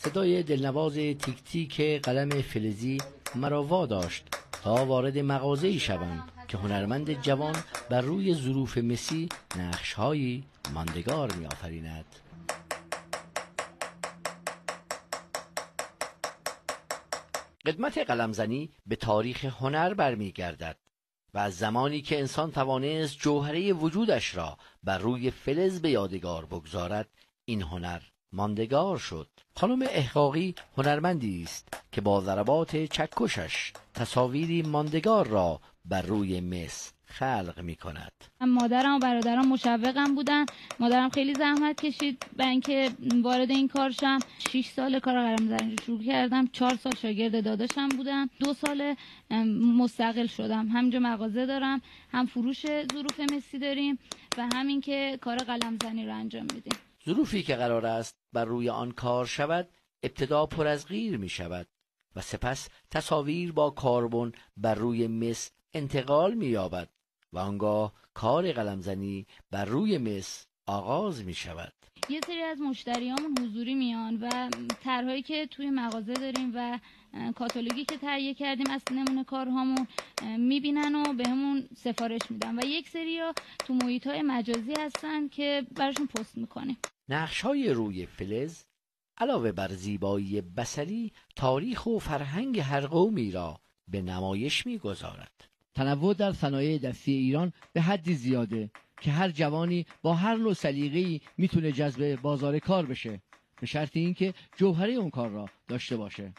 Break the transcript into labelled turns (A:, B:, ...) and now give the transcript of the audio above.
A: صدای دلنواز تیک تیک قلم فلزی مرا واداشت تا وارد مغازه شوم که هنرمند جوان بر روی ظروف مسی نقشهایی ماندگار می آفریند. قدمت قلمزنی به تاریخ هنر برمیگردد و از زمانی که انسان توانست جوهره وجودش را بر روی فلز به یادگار بگذارد این هنر ماندگار شد. خانم احقاقی هنرمندی است که با ضربات چکشش تصاویری ماندگار را بر روی مس خلق می کند
B: مادرم و برادرم مشوقم بودن. مادرم خیلی زحمت کشید. به اینکه وارد این کار شم 6 سال کار قلم شروع کردم. چهار سال شاگرد داداشم بودم. دو سال مستقل شدم. همینجا مغازه دارم. هم فروش ظروف مسی داریم و همین که کار قلم زنی رو انجام میدیم.
A: ظروفی که قرار است بر روی آن کار شود ابتدا پر از غیر می شود و سپس تصاویر با کاربن بر روی مس انتقال می یابد و آنگاه کار قلمزنی بر روی مس آغاز می شود
B: یه سری از مشتریامون حضوری میان و طرحهایی که توی مغازه داریم و کاتالوگی که تهیه کردیم از نمونه کارهامون می‌بینن و بهمون سفارش میدن و یک سری ها تو محیط های مجازی هستن که براشون پست می‌کنیم.
A: نقش های روی فلز علاوه بر زیبایی بسری تاریخ و فرهنگ هر قومی را به نمایش می‌گذارد.
C: تنوع در صنایع دستی ایران به حدی زیاده. که هر جوانی با هر نوع سلیقه‌ای می‌تونه جذب بازار کار بشه. به شرط اینکه جوهره اون کار را داشته باشه.